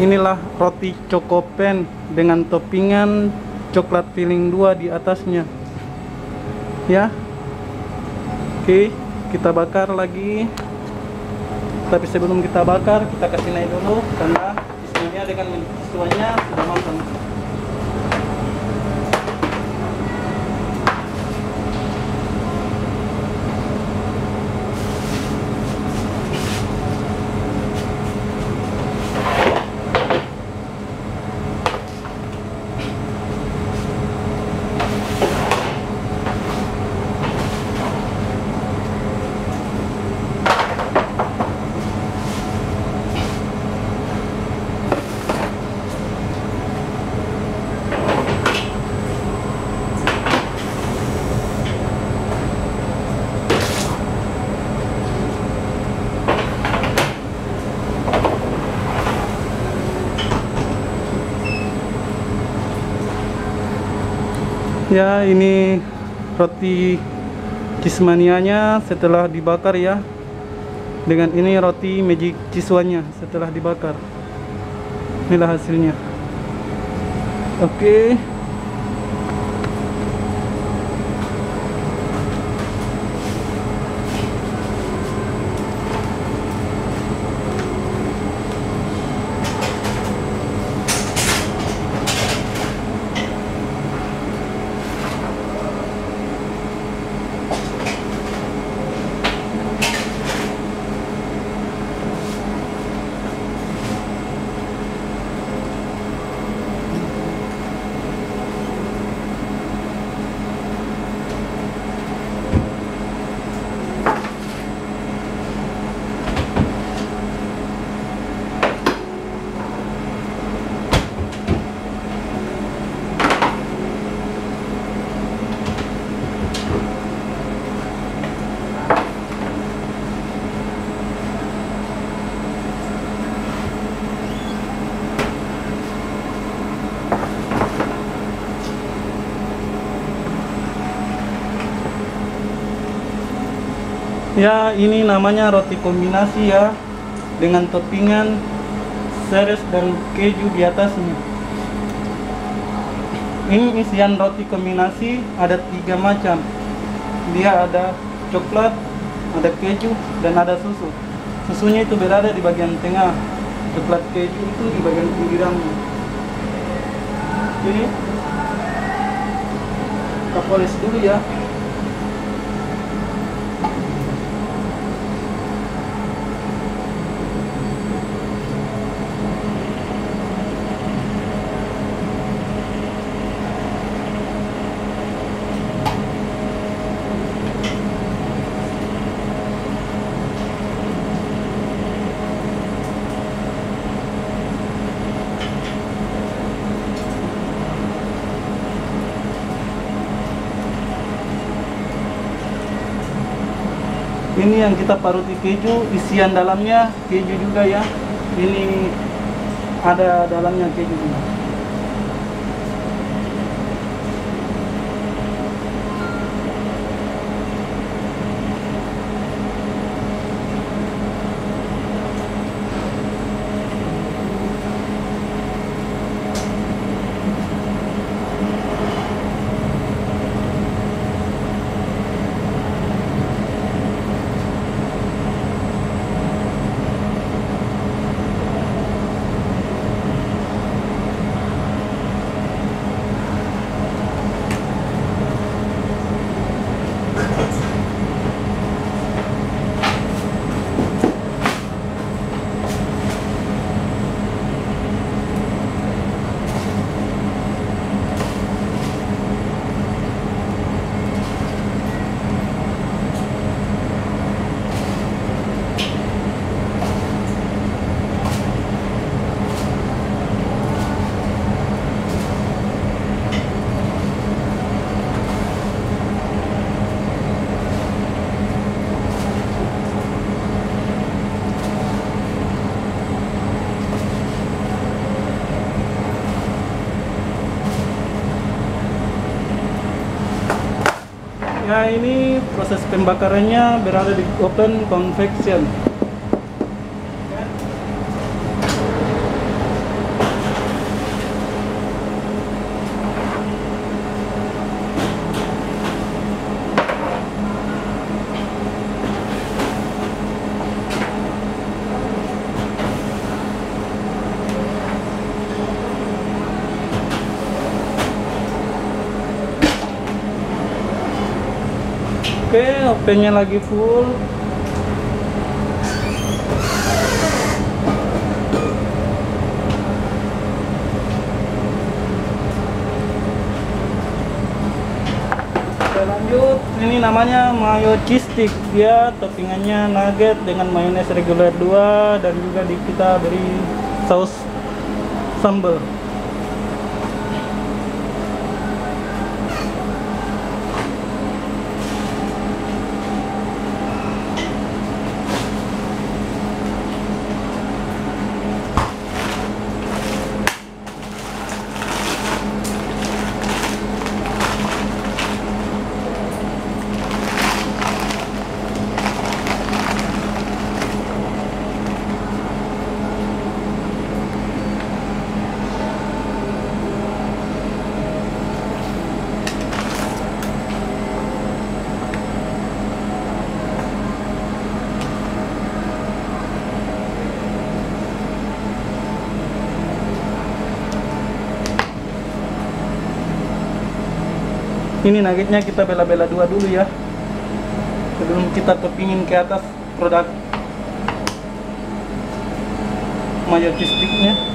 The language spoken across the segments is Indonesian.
inilah roti cokopen dengan toppingan coklat filling 2 di atasnya. Ya. Oke, kita bakar lagi. Tapi sebelum kita bakar, kita kasih naik dulu karena isinya dengan siswanya sudah matang. Ya, ini roti kismanianya setelah dibakar ya. Dengan ini roti magic ciswanya setelah dibakar. Inilah hasilnya. Oke. Ya, ini namanya roti kombinasi ya dengan toppingan seres dan keju di atasnya. Ini isian roti kombinasi ada tiga macam. Dia ada coklat, ada keju, dan ada susu. Susunya itu berada di bagian tengah. Coklat keju itu di bagian pinggirannya. Oke. Kita poles dulu ya. ini yang kita paruti keju isian dalamnya keju juga ya. Ini ada dalamnya keju juga proses pembakarannya berada di open convection. Opennya lagi full. Lanjut. Ini namanya mayo cheese stick. Dia toppingannya nugget dengan mayones reguler 2 dan juga di kita beri saus sambal. Ini nuggetnya kita bela-bela dua dulu ya. Sebelum kita toppingin ke atas produk cheese sticknya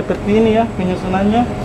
seperti ini ya penyusunannya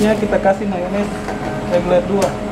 selanjutnya kita kasih mayones reguler 2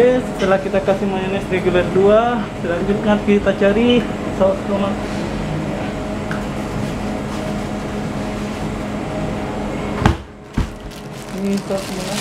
Oke, setelah kita kasih mayones reguler 2, selanjutnya kita cari saus tomat. Ini sausnya.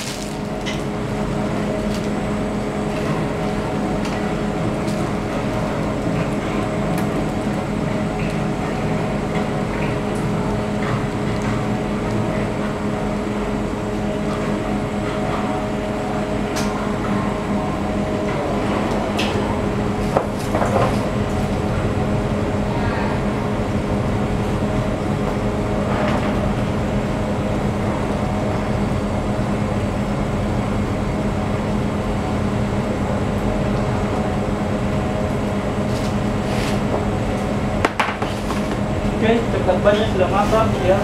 Oke, coklat banyak sudah masak ya.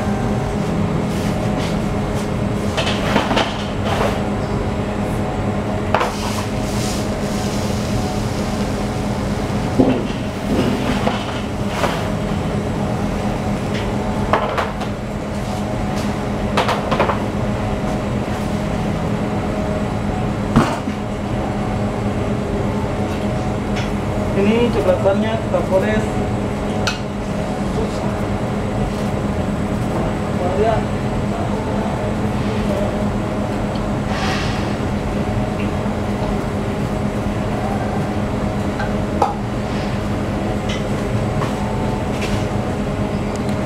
Ini coklat banyak kita poles Kemudian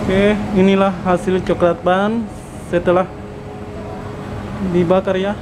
Oke, inilah hasil coklat ban setelah dibakar ya.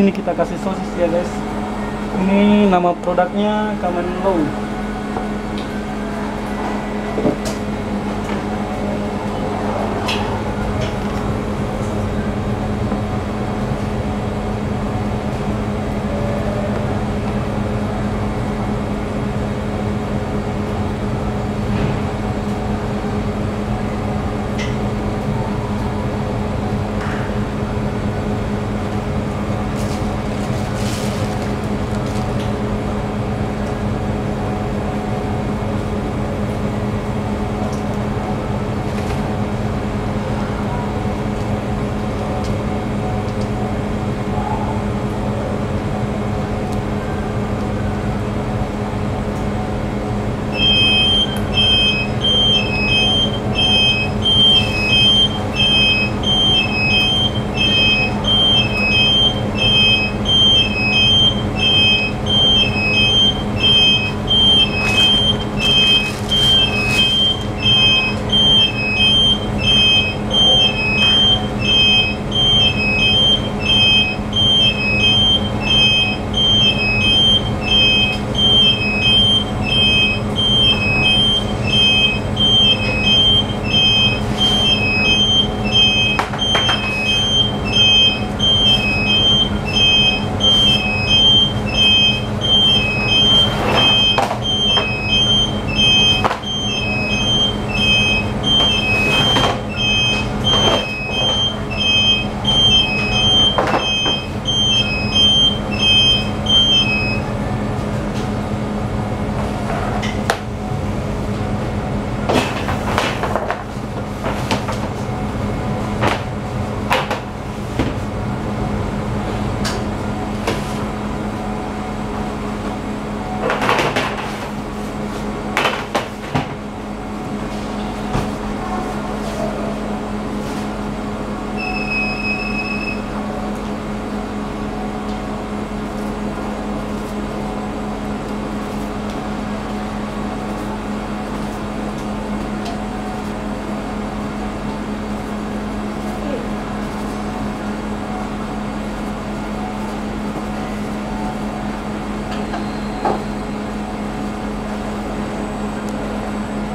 Ini kita kasih sosis ya guys. Ini nama produknya Kamen Low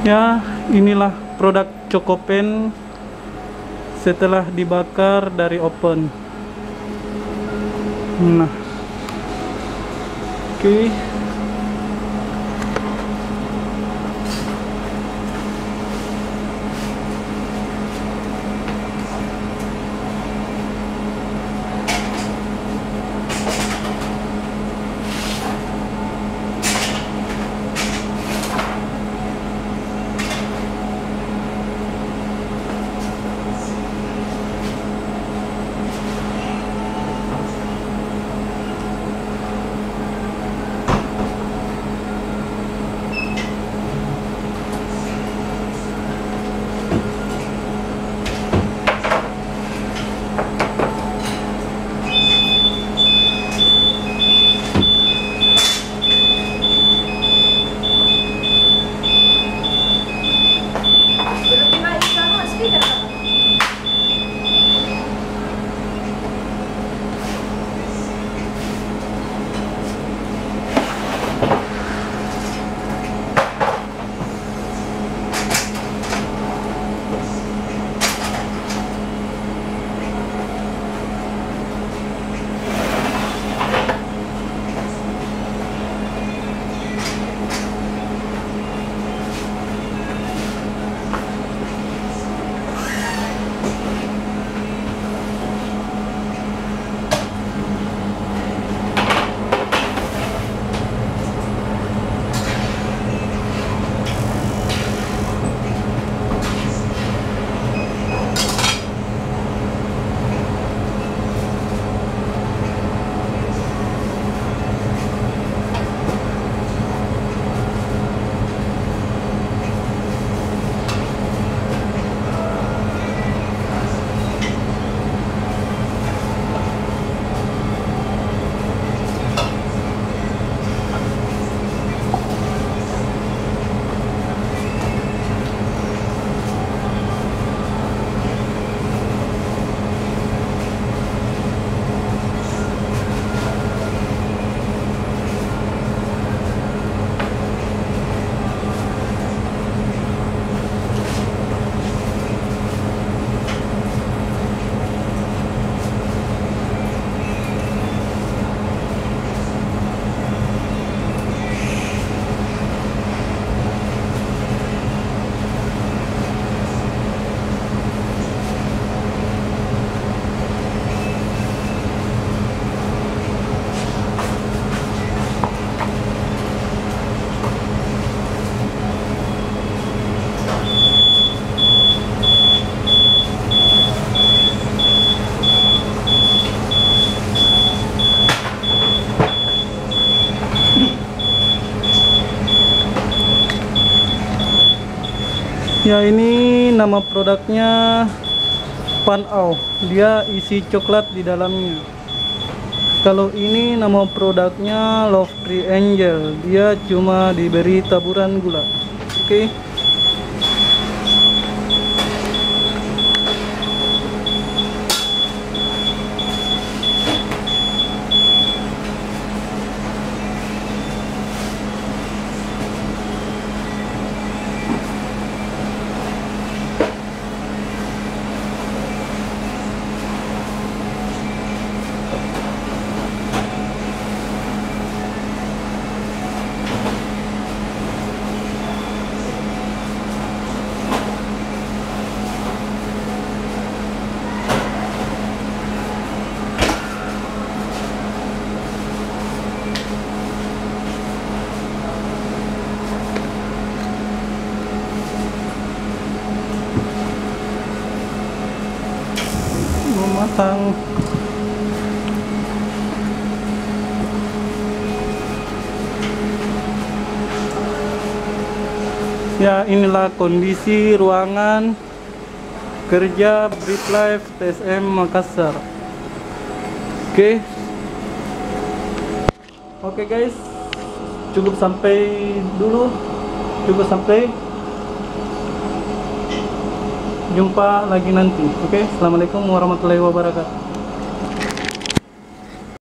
ya inilah produk Cokopen setelah dibakar dari open nah. Oke ya ini nama produknya Panau dia isi coklat di dalamnya. Kalau ini nama produknya Love Tree Angel. Dia cuma diberi taburan gula. Oke. okay? Inilah kondisi ruangan kerja Brief Life TSM Makassar. Oke. Okay. oke okay guys. Cukup sampai dulu. Cukup sampai. Jumpa lagi nanti. Oke. Okay? assalamualaikum warahmatullahi wabarakatuh